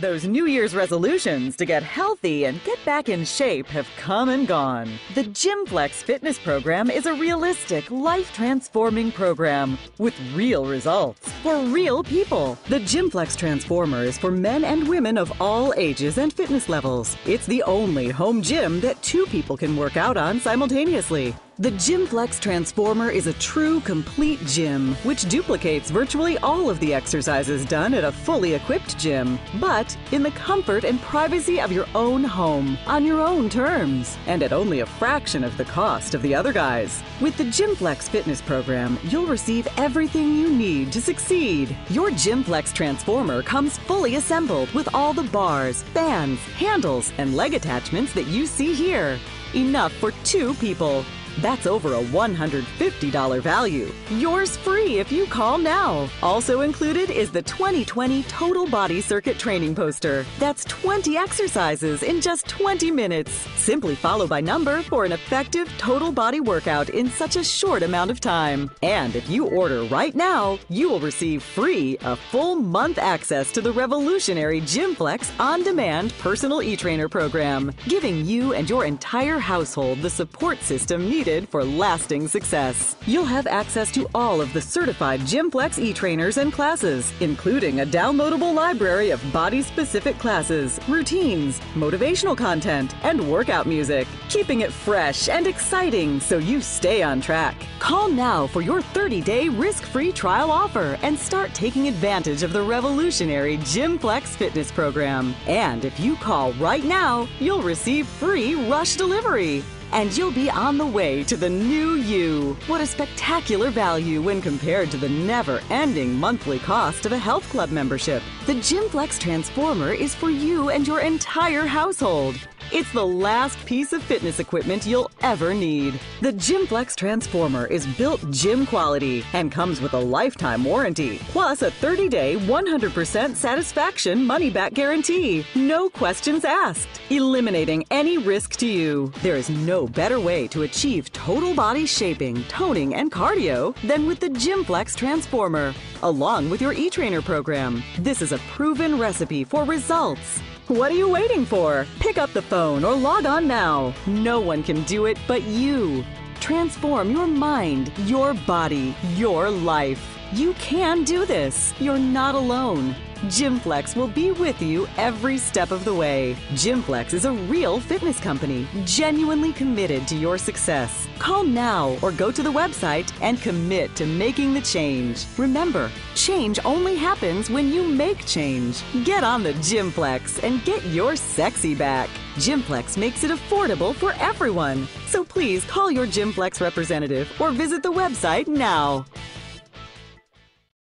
Those New Year's resolutions to get healthy and get back in shape have come and gone. The GymFlex fitness program is a realistic, life transforming program with real results for real people. The GymFlex Transformer is for men and women of all ages and fitness levels. It's the only home gym that two people can work out on simultaneously. The GymFlex Transformer is a true, complete gym, which duplicates virtually all of the exercises done at a fully equipped gym, but in the comfort and privacy of your own home, on your own terms, and at only a fraction of the cost of the other guys. With the GymFlex fitness program, you'll receive everything you need to succeed. Your GymFlex Transformer comes fully assembled with all the bars, bands, handles, and leg attachments that you see here. Enough for two people. That's over a $150 value. Yours free if you call now. Also included is the 2020 Total Body Circuit Training Poster. That's 20 exercises in just 20 minutes. Simply follow by number for an effective total body workout in such a short amount of time. And if you order right now, you will receive free a full month access to the revolutionary GymFlex on demand personal e trainer program, giving you and your entire household the support system needed needed for lasting success. You'll have access to all of the certified GymFlex e-trainers and classes, including a downloadable library of body-specific classes, routines, motivational content, and workout music, keeping it fresh and exciting so you stay on track. Call now for your 30-day risk-free trial offer and start taking advantage of the revolutionary GymFlex fitness program. And if you call right now, you'll receive free rush delivery and you'll be on the way to the new you. What a spectacular value when compared to the never ending monthly cost of a health club membership. The GymFlex Transformer is for you and your entire household. It's the last piece of fitness equipment you'll ever need. The GymFlex Transformer is built gym quality and comes with a lifetime warranty, plus a 30 day, 100% satisfaction money back guarantee. No questions asked, eliminating any risk to you. There is no better way to achieve total body shaping, toning, and cardio than with the GymFlex Transformer, along with your e trainer program. This is a proven recipe for results. What are you waiting for? Pick up the phone or log on now. No one can do it but you. Transform your mind, your body, your life. You can do this. You're not alone. GymFlex will be with you every step of the way. GymFlex is a real fitness company, genuinely committed to your success. Call now or go to the website and commit to making the change. Remember, change only happens when you make change. Get on the GymFlex and get your sexy back. GymFlex makes it affordable for everyone. So please call your GymFlex representative or visit the website now.